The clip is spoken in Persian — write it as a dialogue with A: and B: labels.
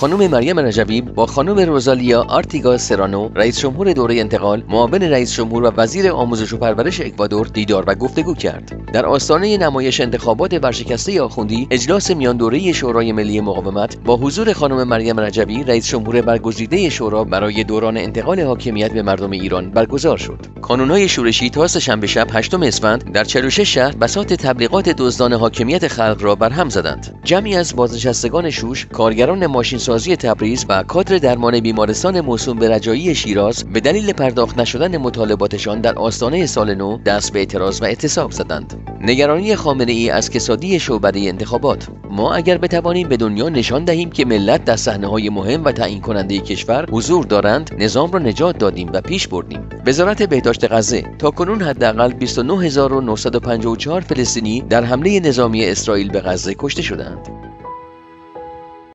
A: خانم مریم رجبی با خانم روزالیا آرتیگا سرانو رئیس جمهور دوره انتقال معاون رئیس جمهور و وزیر آموزش و پرورش اکوادور دیدار و گفتگو کرد. در آستانه نمایش انتخابات ورشکسته آخوندی اجلاس میان دوره شورای ملی مقاومت با حضور خانم مریم رجبی رئیس جمهور برگزیده شورا برای دوران انتقال حاکمیت به مردم ایران برگزار شد. کانونهای شورشی تا شنبه شب 8 اسفند در 46 شهر بساط تبلیغات دزدان حاکمیت خلق را برهم زدند. جمعی از بازنشستگان شوش کارگران ماشینسازی تبریز و کادر درمان بیمارستان موسوم به رجایی شیراز به دلیل پرداخت نشدن مطالباتشان در آستانه سال نو دست به اعتراض و اعتصاب زدند. نگرانی خامنه ای از کسادی شعبده انتخابات. ما اگر بتوانیم به دنیا نشان دهیم که ملت در صحنه های مهم و تعیین کننده کشور حضور دارند نظام را نجات دادیم و پیش بردیم. وزارت بهداشت غزه تا کنون حداقل 29954 فلسطینی در حمله نظامی اسرائیل به غزه کشته شدند